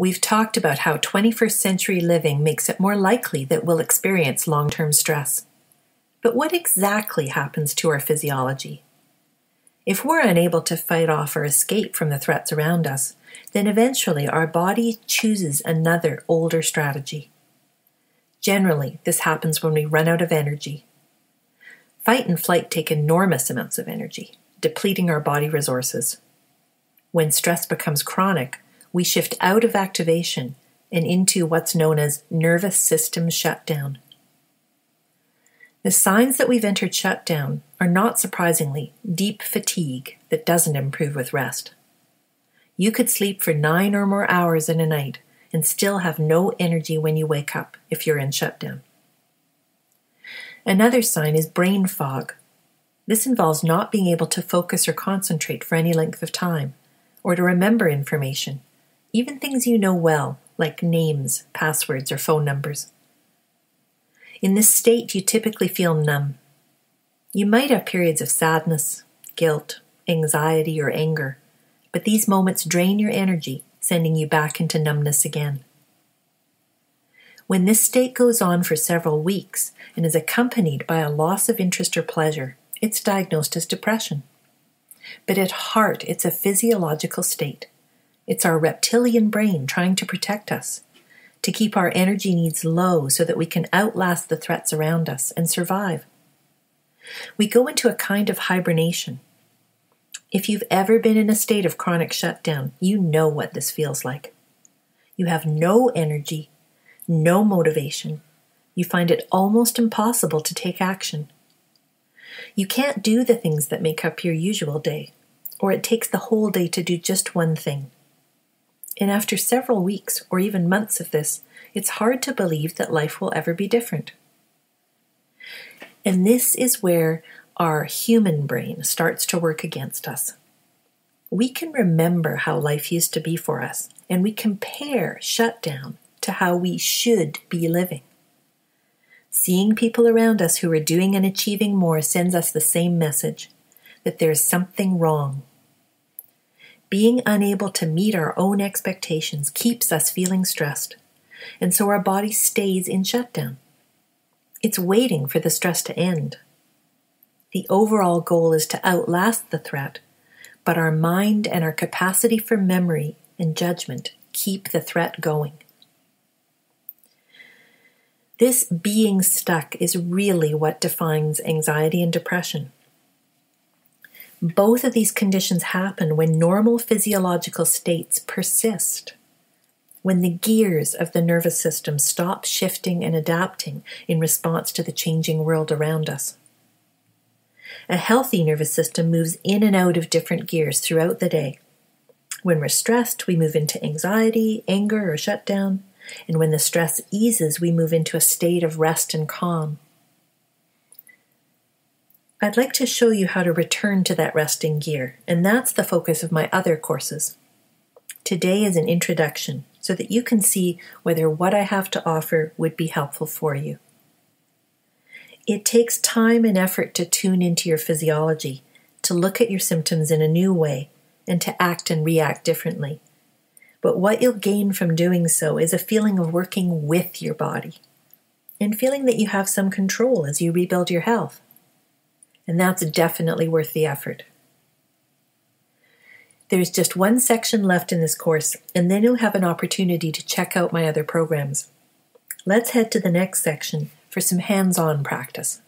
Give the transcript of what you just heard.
We've talked about how 21st century living makes it more likely that we'll experience long term stress. But what exactly happens to our physiology? If we're unable to fight off or escape from the threats around us, then eventually our body chooses another older strategy. Generally, this happens when we run out of energy. Fight and flight take enormous amounts of energy, depleting our body resources. When stress becomes chronic, we shift out of activation and into what's known as nervous system shutdown. The signs that we've entered shutdown are not surprisingly deep fatigue that doesn't improve with rest. You could sleep for nine or more hours in a night and still have no energy when you wake up if you're in shutdown. Another sign is brain fog. This involves not being able to focus or concentrate for any length of time, or to remember information, even things you know well, like names, passwords, or phone numbers. In this state, you typically feel numb. You might have periods of sadness, guilt, anxiety, or anger, but these moments drain your energy, sending you back into numbness again. When this state goes on for several weeks and is accompanied by a loss of interest or pleasure, it's diagnosed as depression. But at heart, it's a physiological state. It's our reptilian brain trying to protect us, to keep our energy needs low so that we can outlast the threats around us and survive. We go into a kind of hibernation. If you've ever been in a state of chronic shutdown, you know what this feels like. You have no energy, no motivation. You find it almost impossible to take action. You can't do the things that make up your usual day, or it takes the whole day to do just one thing. And after several weeks or even months of this, it's hard to believe that life will ever be different. And this is where our human brain starts to work against us. We can remember how life used to be for us, and we compare shutdown to how we should be living. Seeing people around us who are doing and achieving more sends us the same message that there's something wrong being unable to meet our own expectations keeps us feeling stressed, and so our body stays in shutdown. It's waiting for the stress to end. The overall goal is to outlast the threat, but our mind and our capacity for memory and judgment keep the threat going. This being stuck is really what defines anxiety and depression. Both of these conditions happen when normal physiological states persist, when the gears of the nervous system stop shifting and adapting in response to the changing world around us. A healthy nervous system moves in and out of different gears throughout the day. When we're stressed, we move into anxiety, anger, or shutdown. And when the stress eases, we move into a state of rest and calm. I'd like to show you how to return to that resting gear, and that's the focus of my other courses. Today is an introduction so that you can see whether what I have to offer would be helpful for you. It takes time and effort to tune into your physiology, to look at your symptoms in a new way, and to act and react differently. But what you'll gain from doing so is a feeling of working with your body and feeling that you have some control as you rebuild your health and that's definitely worth the effort. There's just one section left in this course, and then you'll have an opportunity to check out my other programs. Let's head to the next section for some hands on practice.